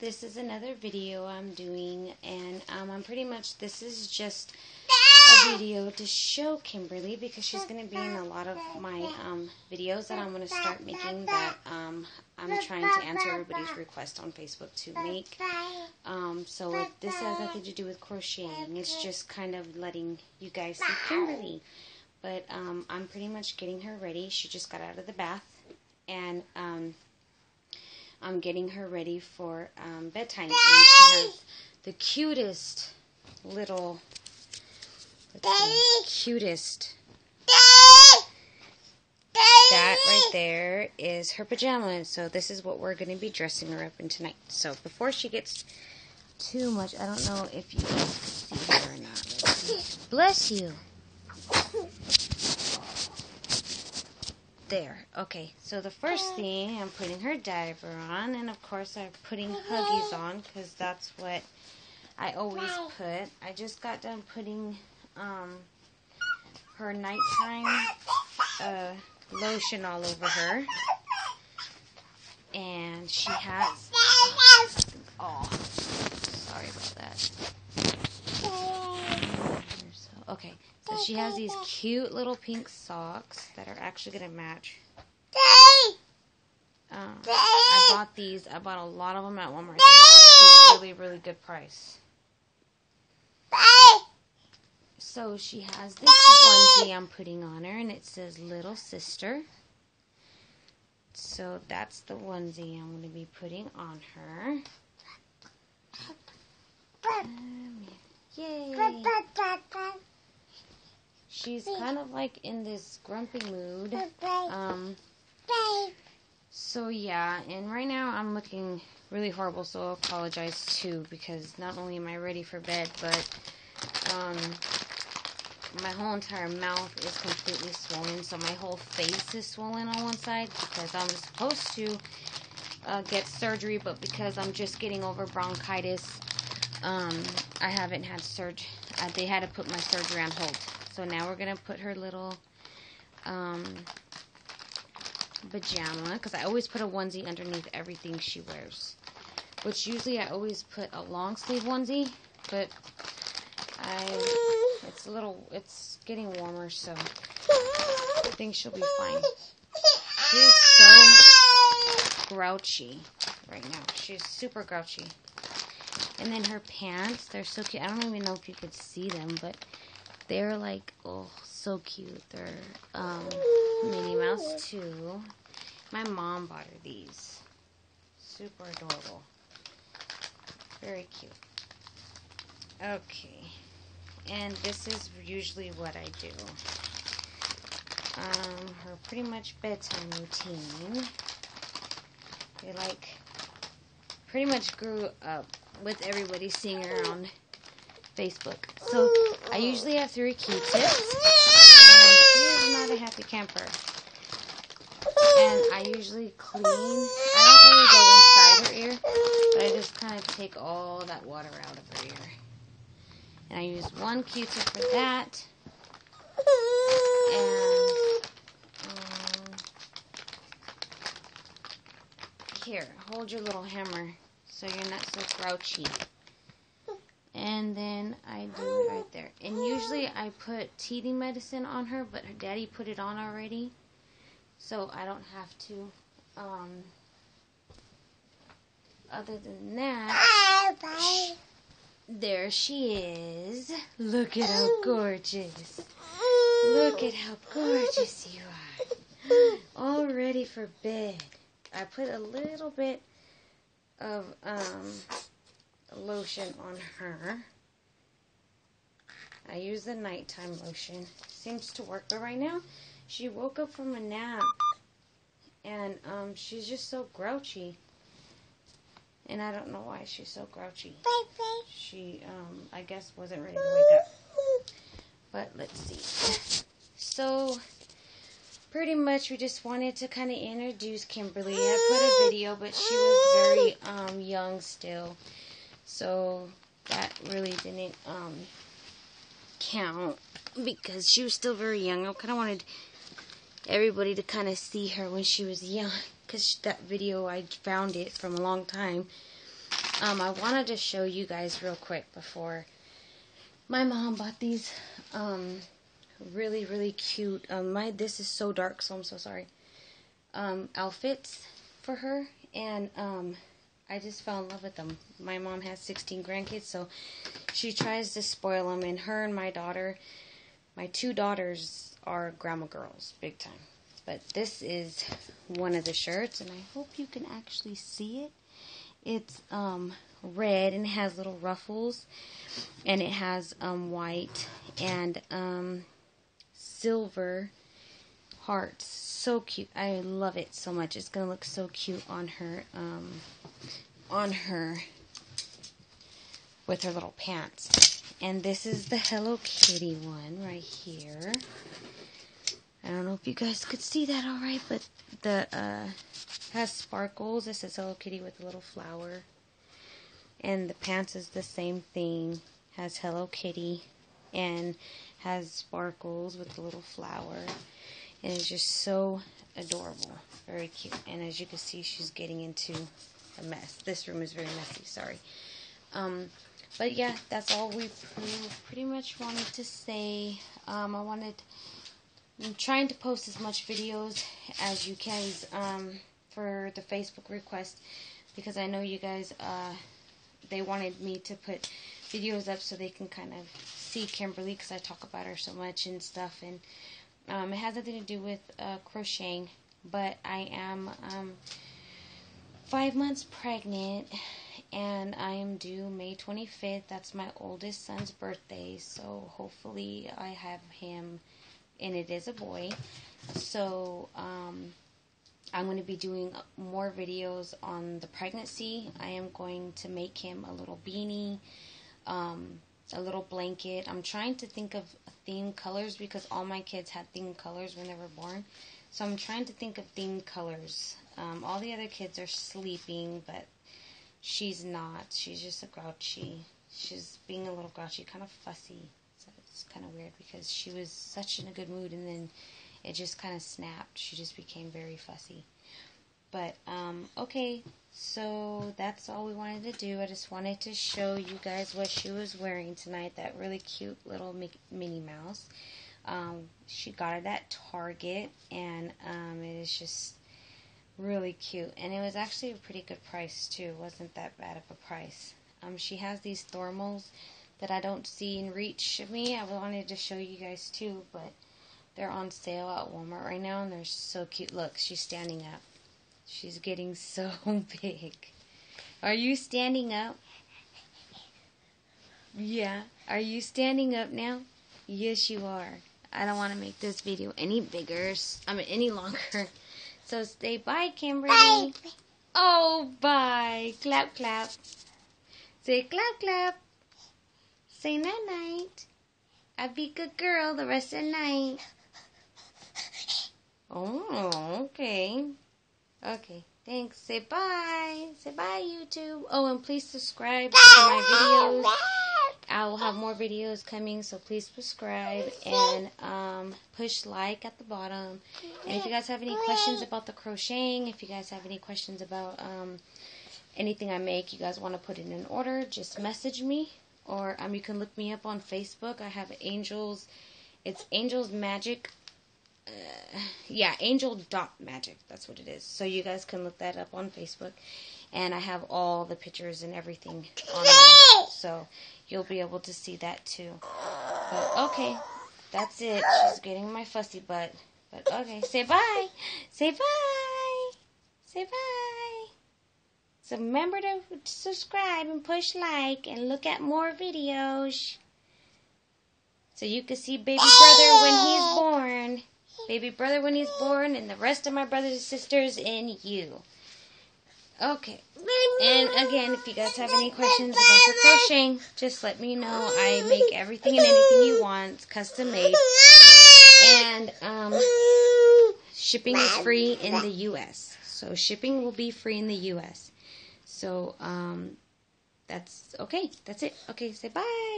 this is another video I'm doing, and um, I'm pretty much, this is just a video to show Kimberly, because she's going to be in a lot of my um, videos that I'm going to start making that um, I'm trying to answer everybody's request on Facebook to make. Um, so it, this has nothing to do with crocheting, it's just kind of letting you guys see Kimberly. But um, I'm pretty much getting her ready. She just got out of the bath, and um, I'm getting her ready for um, bedtime. And she has the cutest little, cutest. That right there is her pajamas. So this is what we're going to be dressing her up in tonight. So before she gets too much, I don't know if you can see her or not. Bless you. There. Okay, so the first thing, I'm putting her diaper on, and of course I'm putting Huggies on, because that's what I always put. I just got done putting um, her nighttime uh, lotion all over her. And she has... Oh, sorry about that. Okay, so she has these cute little pink socks that are actually going to match. Um, I bought these. I bought a lot of them at Walmart. They're actually really, really good price. So she has this onesie I'm putting on her, and it says Little Sister. So that's the onesie I'm going to be putting on her. Um, yay! She's kind of like in this grumpy mood. Um, so yeah, and right now I'm looking really horrible, so I apologize too, because not only am I ready for bed, but um, my whole entire mouth is completely swollen, so my whole face is swollen on one side, because I was supposed to uh, get surgery, but because I'm just getting over bronchitis, um, I haven't had surgery. Uh, they had to put my surgery on hold. So now we're going to put her little um, pajama, because I always put a onesie underneath everything she wears. Which usually I always put a long sleeve onesie, but I, it's a little, it's getting warmer, so I think she'll be fine. She's so grouchy right now. She's super grouchy. And then her pants, they're so cute. I don't even know if you could see them, but they're like, oh, so cute. They're um, Minnie Mouse too. My mom bought her these. Super adorable. Very cute. Okay. And this is usually what I do. Um, her pretty much bedtime routine. They like pretty much grew up with everybody seeing her on Facebook. So I usually have three Q-tips. And she's not a happy camper. And I usually clean. I don't really go inside her ear, but I just kind of take all that water out of her ear. And I use one Q-tip for that. And um, here, hold your little hammer so you're not so grouchy and then I do it right there. And usually I put teething medicine on her, but her daddy put it on already, so I don't have to. Um, other than that, there she is. Look at how gorgeous. Look at how gorgeous you are. All ready for bed. I put a little bit of um, lotion on her. I use the nighttime lotion. Seems to work. But right now, she woke up from a nap. And um, she's just so grouchy. And I don't know why she's so grouchy. She, um, I guess, wasn't ready to wake up. But let's see. So, pretty much we just wanted to kind of introduce Kimberly. I put a video, but she was very um, young still. So that really didn't um, count because she was still very young. I kind of wanted everybody to kind of see her when she was young because that video I found it from a long time Um, I wanted to show you guys real quick before my mom bought these um, really really cute. Um, my this is so dark, so I'm so sorry. Um, outfits for her, and um, I just fell in love with them. My mom has 16 grandkids, so she tries to spoil them. And her and my daughter, my two daughters, are grandma girls, big time. But this is one of the shirts, and I hope you can actually see it. It's um, red and it has little ruffles, and it has um, white and um, silver hearts. So cute. I love it so much. It's gonna look so cute on her, um, on her, with her little pants. And this is the Hello Kitty one right here. I don't know if you guys could see that all right, but the uh, has sparkles. This is Hello Kitty with a little flower. And the pants is the same thing. Has Hello Kitty and has sparkles with a little flower. And it's just so adorable. Very cute. And as you can see, she's getting into a mess. This room is very messy, sorry. Um, but yeah, that's all we pretty much wanted to say. Um, I wanted, I'm trying to post as much videos as you can um, for the Facebook request because I know you guys, uh, they wanted me to put videos up so they can kind of see Kimberly because I talk about her so much and stuff. And um, it has nothing to do with uh, crocheting, but I am um, five months pregnant and I am due May 25th. That's my oldest son's birthday, so hopefully I have him, and it is a boy. So um, I'm going to be doing more videos on the pregnancy. I am going to make him a little beanie, um, a little blanket. I'm trying to think of theme colors because all my kids had theme colors when they were born. So I'm trying to think of theme colors. Um, all the other kids are sleeping, but she's not. She's just a grouchy. She's being a little grouchy, kind of fussy. So it's kind of weird because she was such in a good mood and then it just kind of snapped. She just became very fussy. But, um, okay, so that's all we wanted to do. I just wanted to show you guys what she was wearing tonight. That really cute little Minnie Mouse. Um, she got it at Target, and um, it is just really cute. And it was actually a pretty good price, too. It wasn't that bad of a price. Um, she has these thermals that I don't see in reach of me. I wanted to show you guys, too, but they're on sale at Walmart right now, and they're so cute. Look, she's standing up. She's getting so big. Are you standing up? Yeah. Are you standing up now? Yes, you are. I don't want to make this video any bigger, I mean, any longer. So stay bye, Kimberly. Bye. Oh, bye. Clap, clap. Say clap, clap. Say night, night. I'll be good girl the rest of the night. Oh, okay. Okay, thanks. Say bye. Say bye, YouTube. Oh, and please subscribe to my videos. I will have more videos coming, so please subscribe and um, push like at the bottom. And if you guys have any questions about the crocheting, if you guys have any questions about um, anything I make, you guys want to put it in an order, just message me. Or um, you can look me up on Facebook. I have Angels. It's Angels Magic uh, yeah, Angel Dot Magic. That's what it is. So you guys can look that up on Facebook, and I have all the pictures and everything on there, so you'll be able to see that too. But okay, that's it. She's getting my fussy butt. But okay, say bye. Say bye. Say bye. So remember to subscribe and push like and look at more videos. So you can see baby brother when he's born baby brother when he's born, and the rest of my brothers and sisters, in you. Okay. And again, if you guys have any questions about the crocheting, just let me know. I make everything and anything you want, custom made. And um, shipping is free in the U.S. So shipping will be free in the U.S. So um, that's okay. That's it. Okay, say bye.